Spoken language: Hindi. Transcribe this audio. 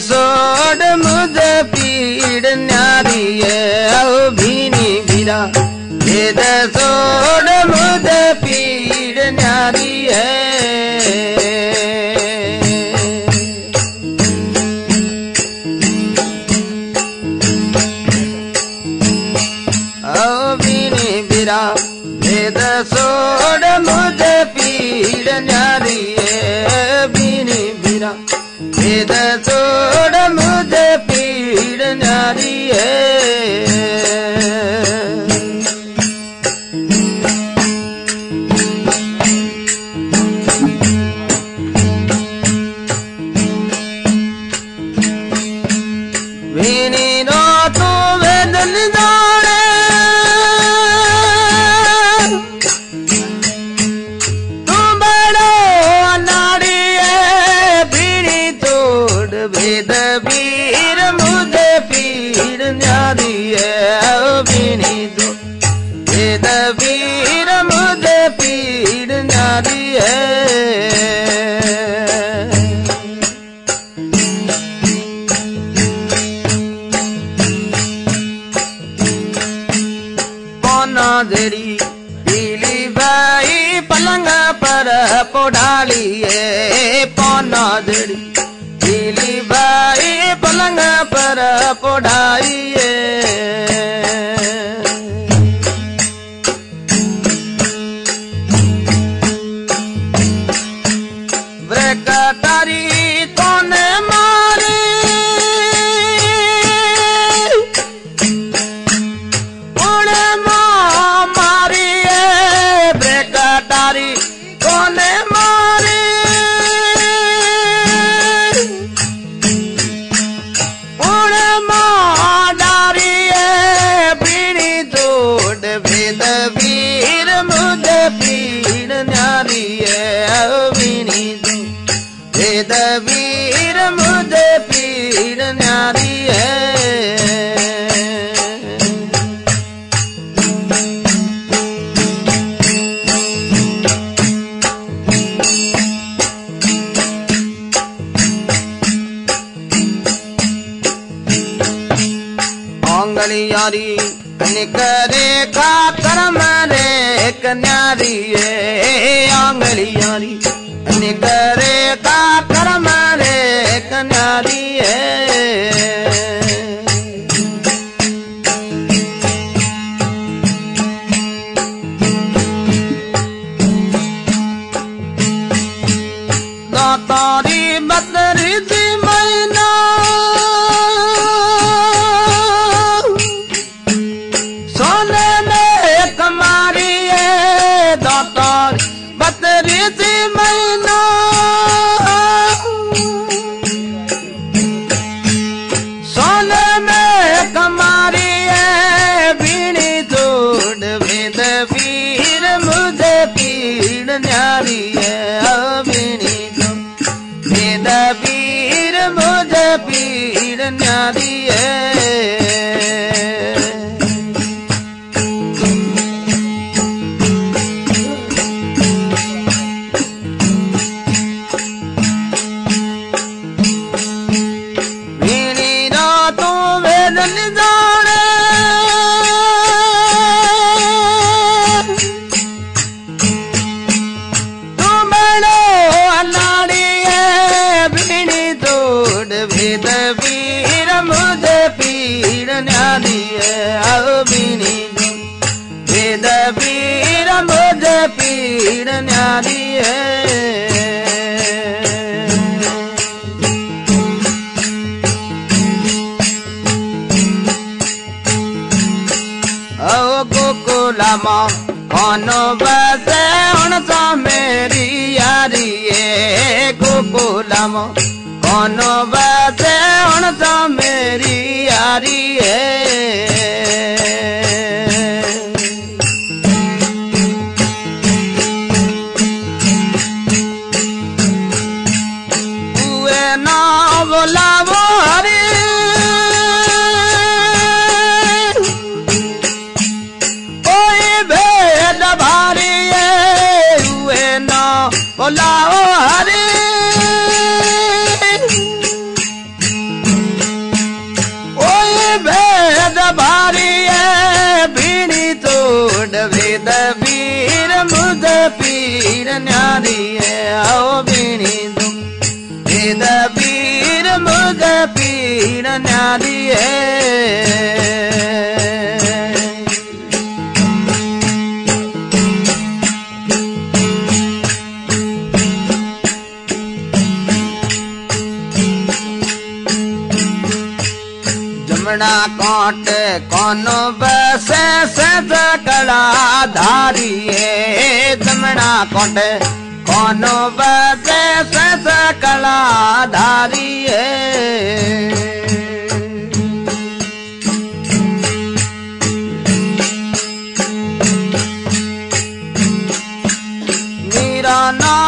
સોડ મુદ પીડ ન્યારીએ અભિની વિરા વેદ સોડ મુદ પીડ ન્યારીએ સોડ મુદ ਤੋਂ ਵੇਦਨ ਜਾਣੇ ਤੂੰ ਬੜੋ ਨਾੜੀਏ ਬੀੜੀ ਤੋੜ ਵੇਦ ਵੀ போடாலியே போனாதடி இலிவாய் பலங்க பர போடாயே भेद वीर मुझे पीड़ न्यारी है आंगलियारी निकरे का कर्म रे कन्यारी है आंगलियारी निकरे का कर्म रे कन्यारी है दातारी बदरी पीड़ न्यारी है ओ गोकुलामा कौनो बसे हण सा मेरी यारी ए गोकुलामा कौनो बसे हण सा मेरी यारी है ना बुलावो हरे। कोई भेद भारी हुए ना बुलावो हरे। कोई भेद भारी बीड़ी तोड़ भेद पीर मुद पीर न्यारी है धारिए जमना काट कौनो बसे सज कला धारिए जमना काट कौनो बसे सजकला धारिए मेरा नाम